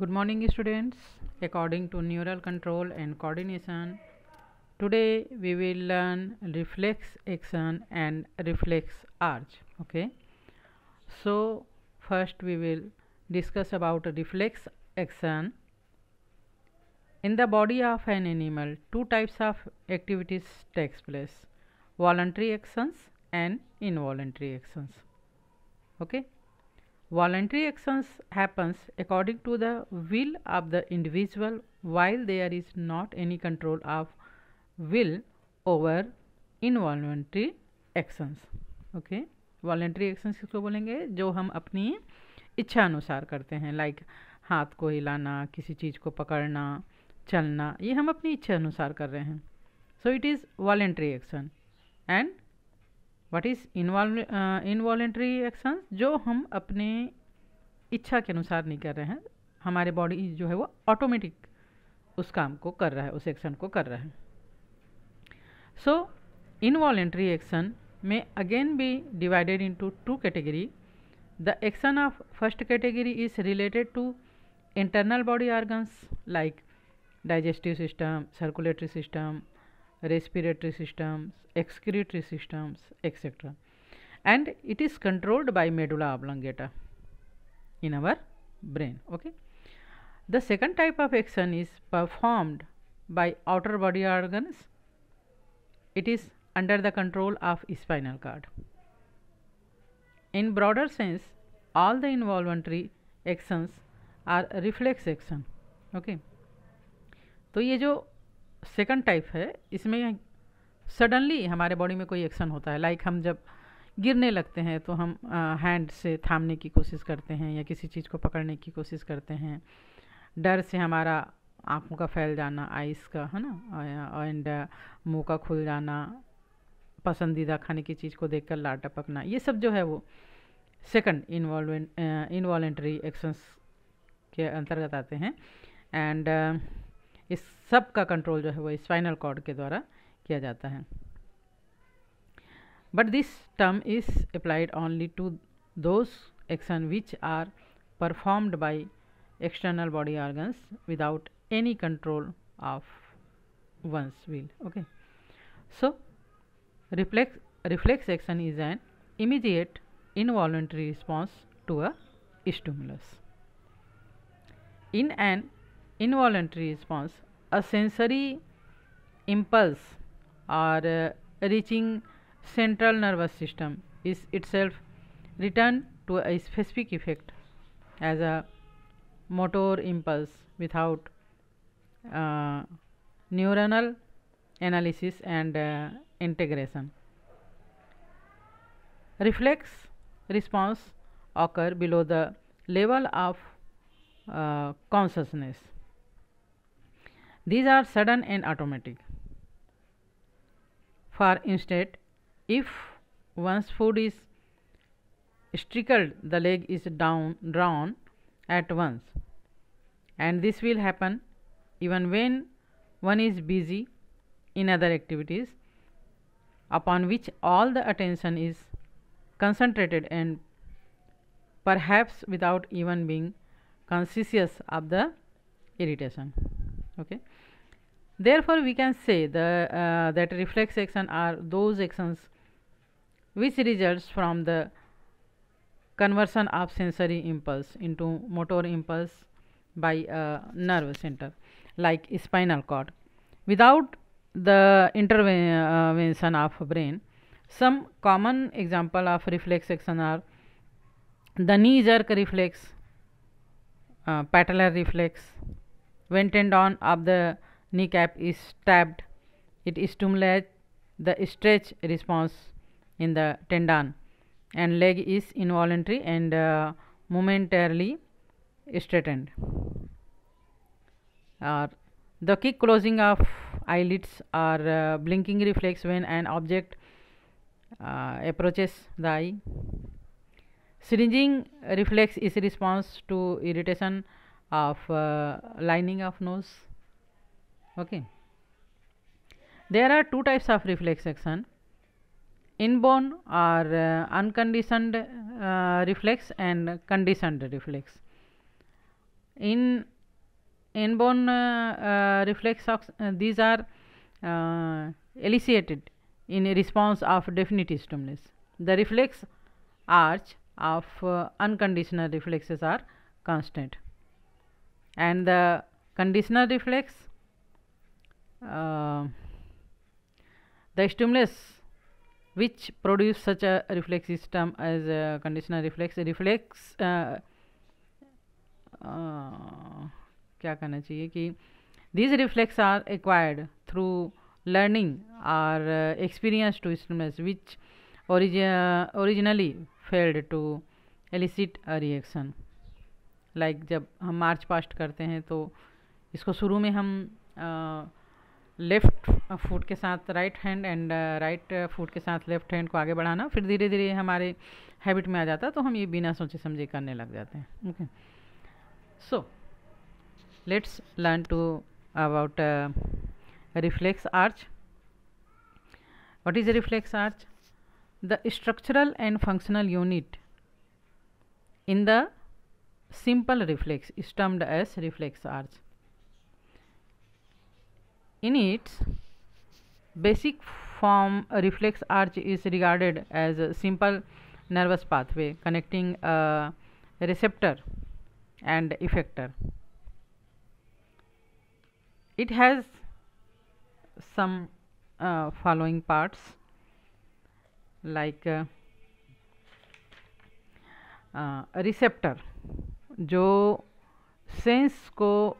Good morning, students. According to neural control and coordination, today we will learn reflex action and reflex arch. Okay, so first we will discuss about reflex action. In the body of an animal, two types of activities takes place: voluntary actions and involuntary actions. Okay voluntary actions happens according to the will of the individual while there is not any control of will over involuntary actions okay voluntary actions किसको बोलेंगे जो हम अपनी इच्छा अनुसार करते हैं like हाथ को हिलाना किसी चीज़ को पकड़ना चलना ये हम अपनी इच्छा अनुसार कर रहे हैं so it is voluntary action and what is involuntary action जो हम अपने इच्छा के अनुसार नहीं कर रहे हैं। हमारे बॉडी जो है वो ऑटोमेटिक उस काम को कर रहा है, उस एक्शन को कर रहा है। सो इनवॉलेंट्री एक्शन में again be divided into two category the action of first category is related to internal body organs like digestive system circulatory system respiratory systems, excretory systems, etc. And it is controlled by medulla oblongata in our brain. Okay. The second type of action is performed by outer body organs. It is under the control of spinal cord. In broader sense, all the involuntary actions are reflex action. Okay. तो ये जो second type है इसमें suddenly हमारे body में कोई action होता है। लाइक हम जब गिरने लगते हैं तो हम हैंड से थामने की कोशिश करते हैं या किसी चीज़ को पकड़ने की कोशिश करते हैं। डर से हमारा आँखों का फैल जाना आइस का है ना? एंड मुँह का खुल जाना पसंदीदा खाने की चीज़ को देखकर लार टपकना ये सब जो है वो सेकंड इन्वॉल्वेंट इन्वॉलेंट्री एक्शंस के अंतर्गत आते हैं। एंड uh, इस सब का कंट्रोल जो है वो स्पाइनल कॉर्ड के द्वारा किया जाता है but this term is applied only to those action which are performed by external body organs without any control of one's will okay so reflex reflex action is an immediate involuntary response to a stimulus. In an involuntary response a sensory impulse or uh, reaching central nervous system is itself returned to a specific effect as a motor impulse without uh, neuronal analysis and uh, integration. Reflex response occur below the level of uh, consciousness these are sudden and automatic. For instance, if once food is strickled, the leg is down drawn at once, and this will happen even when one is busy in other activities upon which all the attention is concentrated and perhaps without even being conscious of the irritation. Okay therefore we can say the uh, that reflex action are those actions which results from the conversion of sensory impulse into motor impulse by a nerve center like spinal cord. Without the intervention of brain some common example of reflex action are the knee jerk reflex uh, patellar reflex when tendon of the kneecap is tapped, it stimulates the stretch response in the tendon and leg is involuntary and uh, momentarily straightened. Or the quick closing of eyelids or uh, blinking reflex when an object uh, approaches the eye. Syringing reflex is response to irritation of uh, lining of nose okay. There are two types of reflex action inborn or uh, unconditioned uh, reflex and conditioned reflex. In inborn uh, uh, reflex uh, these are uh, elicited in response of definite stimulus the reflex arch of unconditional reflexes are constant. And the conditional reflex uh, the stimulus which produce such a reflex system as a conditional reflex reflex uh, uh, क्या करना चाहिए कि these reflex are acquired through learning or uh, experience to stimulus which origi originally failed to elicit a reaction like जब हम march past करते हैं तो इसको शुरू में हम लेफ़्ट फुट के साथ right hand and right foot के साथ लेफ़्ट हैंड को आगे बढ़ाना, फिर धीरे धीरे हमारे हैबिट में आ जाता तो हम ये बिना सोचे समझे करने लग जाते हैं। Okay. So let's learn to about reflex arch what is reflex arch the structural and functional unit in the simple reflex termed as reflex arch in its basic form reflex arch is regarded as a simple nervous pathway connecting a receptor and effector it has some uh, following parts like uh, receptor जो sense को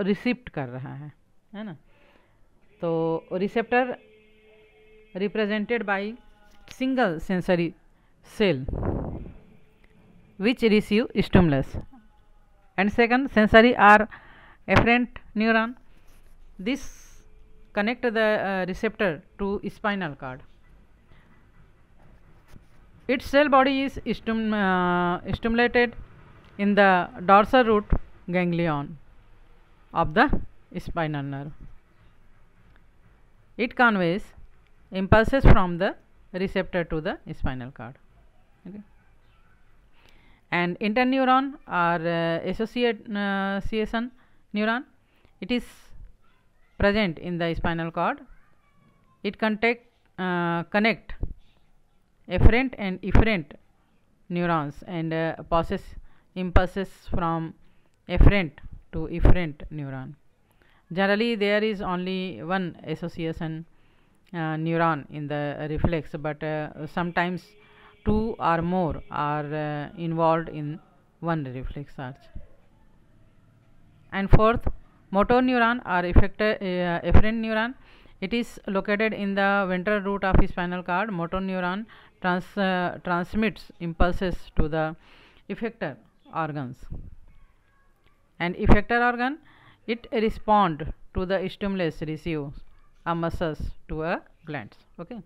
receipt कर रहा है है ना तो receptor represented by single sensory cell which receive stimulus and second sensory or afferent neuron this connect the receptor to spinal cord its cell body is stimulated in the dorsal root ganglion of the spinal nerve it conveys impulses from the receptor to the spinal cord. Okay. And interneuron or uh, association neuron it is present in the spinal cord. It contact uh, connect afferent and efferent neurons and uh, passes impulses from afferent to efferent neuron generally there is only one association uh, neuron in the reflex but uh, sometimes two or more are uh, involved in one reflex arch. And fourth motor neuron or effector, uh, efferent neuron. It is located in the ventral root of spinal cord. Motor neuron trans, uh, transmits impulses to the effector organs. And effector organ it respond to the stimulus receives a muscles to a glands okay?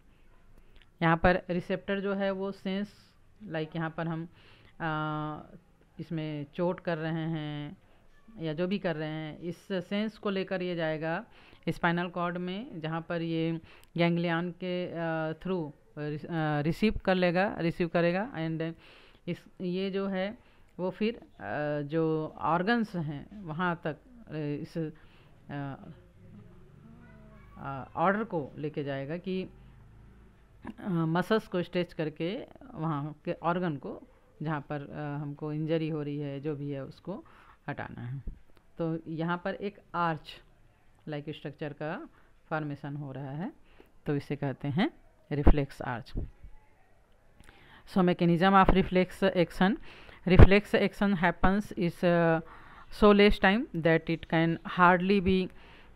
यहाँ पर receptor जो है वो sense like यहाँ पर हम आ, इसमें चोट कर रहे हैं या जो भी कर रहे हैं इस सेंस को लेकर ये जाएगा स्पाइनल कॉर्ड में जहाँ पर ये गैंग्लियन के थ्रू रिसीव कर लेगा रिसीव करेगा एंड इस ये जो है वो फिर आ, जो ऑर्गन्स हैं वहाँ तक इस ऑर्डर को लेके जाएगा कि मसल्स को स्ट्रेच करके वहाँ के ऑर्गन को, जहाँ पर हमको इंजरी हो रही है, जो भी है, उसको हटाना है। तो यहाँ पर एक आर्च, लाइक स्ट्रक्चर का फॉर्मेशन हो रहा है तो इसे कहते हैं reflex arch. So mechanism of reflex action reflex action happens is so less time that it can hardly be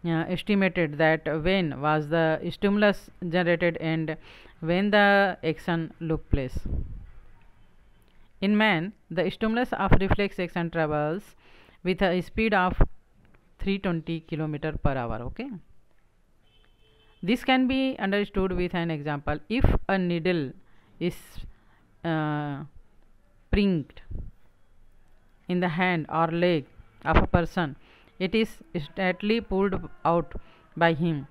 uh, estimated that when was the stimulus generated and when the action took place. In man, the stimulus of reflex action travels with a speed of 320 km per hour okay this can be understood with an example if a needle is uh, pricked in the hand or leg of a person. It is instantly pulled out by him.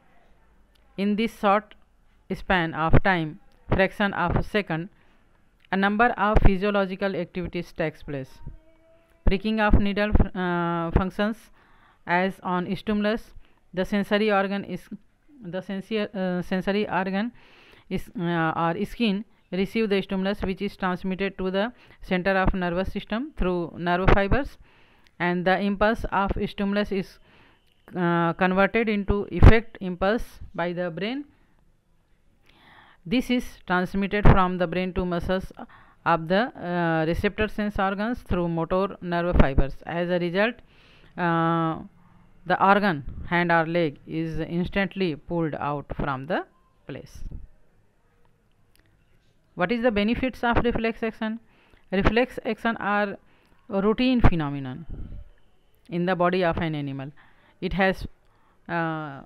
In this short span of time fraction of a second a number of physiological activities takes place. Pricking of needle uh, functions as on stimulus. The sensory organ is the sensory, uh, sensory organ is uh, or skin receive the stimulus which is transmitted to the center of nervous system through nerve fibers and the impulse of stimulus is uh, converted into effect impulse by the brain. This is transmitted from the brain to muscles of the uh, receptor sense organs through motor nerve fibers. As a result uh, the organ hand or leg is instantly pulled out from the place. What is the benefits of reflex action? Reflex action are routine phenomenon in the body of an animal. It has uh,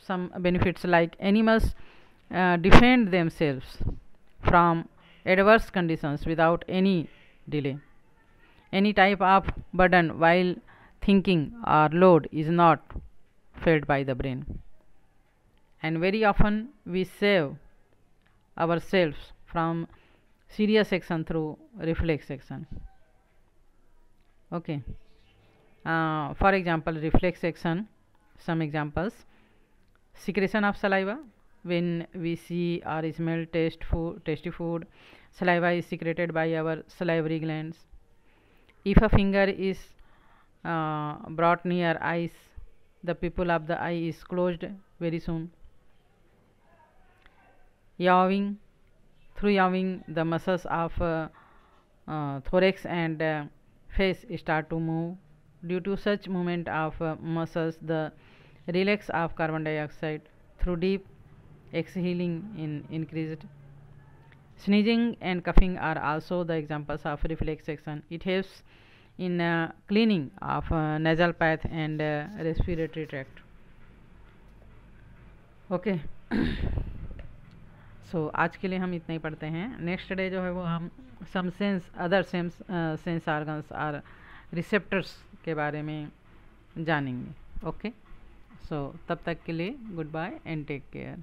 some benefits like animals uh, defend themselves from adverse conditions without any delay. Any type of burden while thinking or load is not felt by the brain. And very often we save ourselves from serious action through reflex action okay. Uh, for example reflex action some examples. Secretion of saliva. When we see or smell taste food tasty food saliva is secreted by our salivary glands. If a finger is uh, brought near eyes the pupil of the eye is closed very soon. Yawing. Through yawing the muscles of uh, uh, thorax and uh, face start to move due to such movement of uh, muscles the relax of carbon dioxide through deep exhaling in increased sneezing and coughing are also the examples of reflex action it helps in uh, cleaning of uh, nasal path and uh, respiratory tract okay so so, आज के लिए हम इतना ही पढ़ते हैं next day जो है वो हम some sense other sense sense organs और रिसेप्टर्स के बारे में जानेंगे ओके सो तब तक के लिए good bye and take care